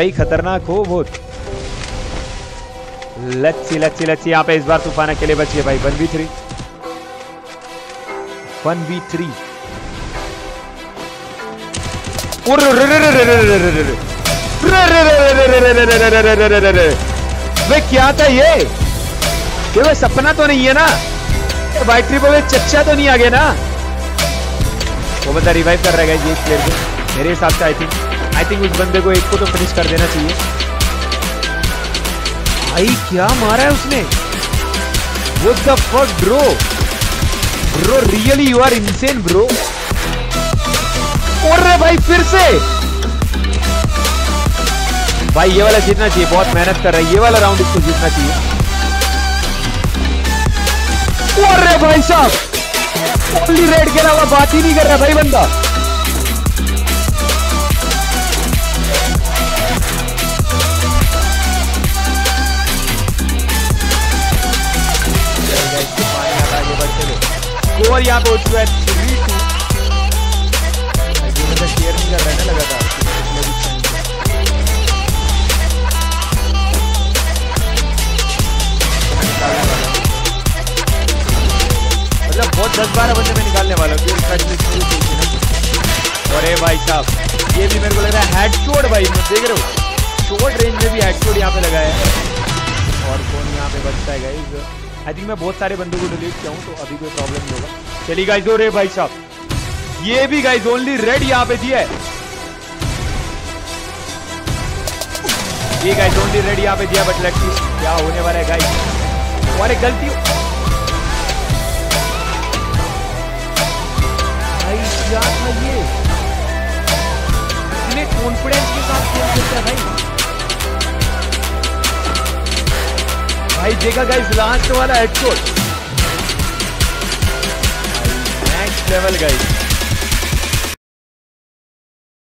भाई खतरनाक हो बहुत लच्छी लच्छी लच्छी यहाँ पे इस बार तूफ़ान अकेले बचिए भाई one B three one B three वे क्या था ये ये वो सपना तो नहीं है ना वाइट ट्रिप में चच्चा तो नहीं आ गया ना वो बंदा रिवाइव कर रहा है ये प्लेयर को मेरे हिसाब से आई थिंक आई थिंक उस बंदे को एक को तो फिनिश कर देना चाहिए। भाई, क्या मारा है उसने? What the fuck, bro? Bro really you are insane bro और रे भाई, फिर से। भाई, ये वाला जीतना चाहिए, बहुत मेहनत कर रहा है। ये वाला राउंड इसको जीतना चाहिए। और रे भाई साहब ओनली रेड के अलावा बात ही नहीं कर रहा भाई बंदा। स्कोर यहाँ पे हो चुका है थ्री टू शेयर नहीं कर रहा ना लगातार मतलब बहुत दस बारह बंदे में निकालने वाला हूँ अरे भाई साहब, ये भी मेरे को लग रहा है हेड शोट भाई देख रहे हो? शॉर्ट रेंज में भी हेड शोट यहाँ पे लगाया है। और कौन यहाँ पे बचता है गाइज़ आई थिंक मैं बहुत सारे बंदों को डिलीट किया हूँ तो अभी कोई प्रॉब्लम नहीं होगा। चलिए गाइज़ हो रे भाई साहब। ये भी गाइज़ ओनली रेड यहाँ पे दिया है। ये गाइज़ ओनली रेड यहाँ पे दिया बट सी क्या होने वाला है गाइज़ हमारे गलती देखा गाइस लास्ट वाला हेडशॉट नेक्स्ट लेवल गाइस